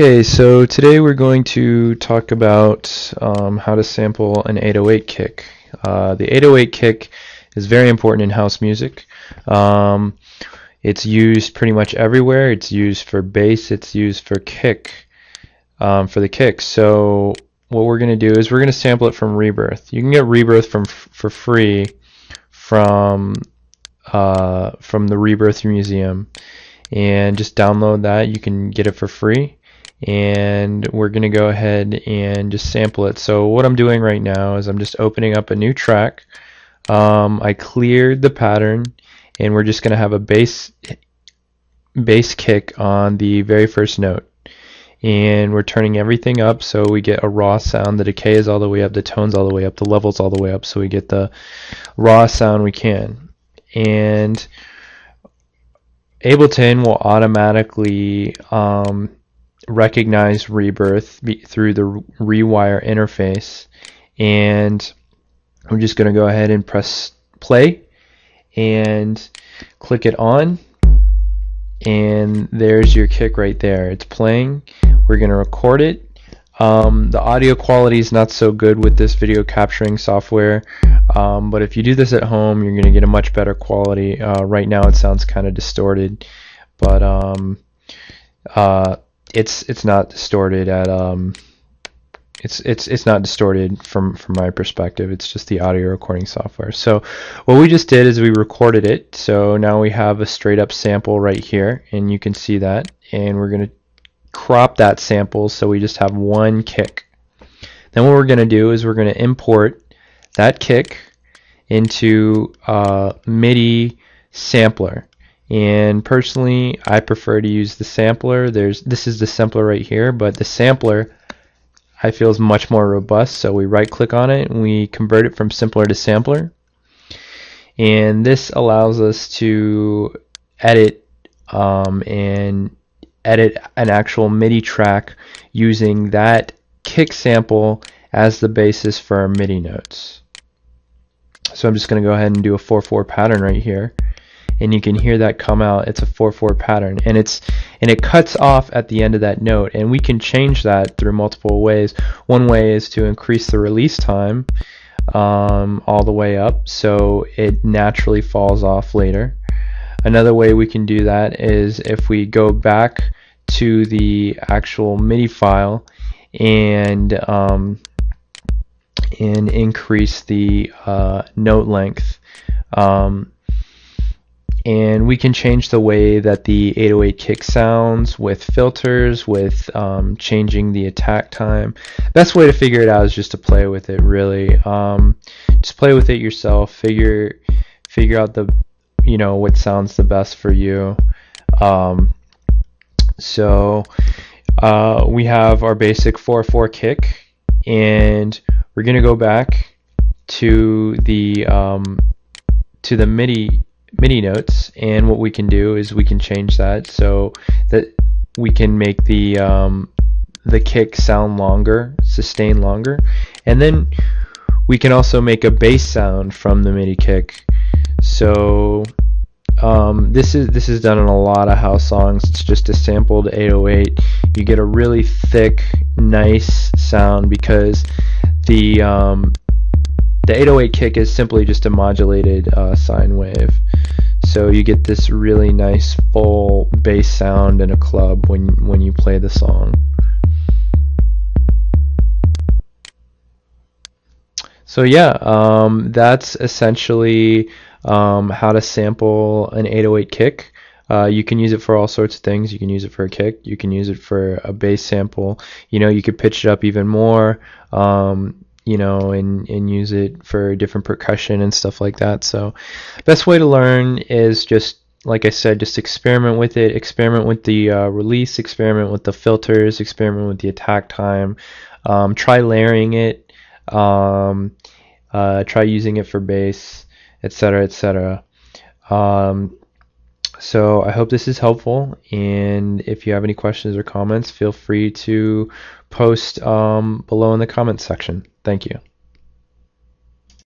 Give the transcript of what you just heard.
Okay, so today we're going to talk about um, how to sample an 808 kick. Uh, the 808 kick is very important in house music. Um, it's used pretty much everywhere. It's used for bass. It's used for kick, um, for the kick. So what we're going to do is we're going to sample it from Rebirth. You can get Rebirth from for free from uh, from the Rebirth Museum, and just download that. You can get it for free and we're going to go ahead and just sample it. So what I'm doing right now is I'm just opening up a new track. Um, I cleared the pattern and we're just going to have a bass bass kick on the very first note. And we're turning everything up so we get a raw sound. The decay is all the way up, the tone's all the way up, the levels all the way up so we get the raw sound we can. And Ableton will automatically um, recognize rebirth through the rewire interface. And I'm just going to go ahead and press play and click it on. And there's your kick right there. It's playing. We're going to record it. Um, the audio quality is not so good with this video capturing software um, but if you do this at home you're going to get a much better quality. Uh, right now it sounds kind of distorted but um, uh, it's it's not distorted at um it's it's it's not distorted from from my perspective. It's just the audio recording software. So what we just did is we recorded it. So now we have a straight up sample right here and you can see that. And we're going to crop that sample so we just have one kick. Then what we're going to do is we're going to import that kick into a MIDI sampler and personally I prefer to use the sampler. There's this is the simpler right here but the sampler I feel is much more robust. So we right click on it and we convert it from simpler to sampler. And this allows us to edit um, and edit an actual MIDI track using that kick sample as the basis for our MIDI notes. So I'm just going to go ahead and do a 4-4 pattern right here and you can hear that come out. It's a 4-4 pattern and it's and it cuts off at the end of that note and we can change that through multiple ways. One way is to increase the release time um, all the way up so it naturally falls off later. Another way we can do that is if we go back to the actual MIDI file and um, and increase the uh, note length. Um, and we can change the way that the 808 kick sounds with filters with um, changing the attack time. Best way to figure it out is just to play with it really. Um, just play with it yourself. Figure figure out the you know what sounds the best for you. Um, so uh, we have our basic 4-4 kick. And we're gonna go back to the um, to the MIDI MIDI notes and what we can do is we can change that so that we can make the um, the kick sound longer sustain longer. And then we can also make a bass sound from the mini kick. So um, this is this is done in a lot of house songs. It's just a sampled 808 you get a really thick nice sound because the um, the 808 kick is simply just a modulated uh, sine wave. So you get this really nice full bass sound in a club when when you play the song. So yeah, um, that's essentially um, how to sample an 808 kick. Uh, you can use it for all sorts of things. You can use it for a kick. You can use it for a bass sample. You know, you could pitch it up even more. Um, you know, and, and use it for different percussion and stuff like that. So, best way to learn is just, like I said, just experiment with it, experiment with the uh, release, experiment with the filters, experiment with the attack time, um, try layering it, um, uh, try using it for bass, etc., etc. Um, so I hope this is helpful, and if you have any questions or comments, feel free to post um, below in the comments section. Thank you.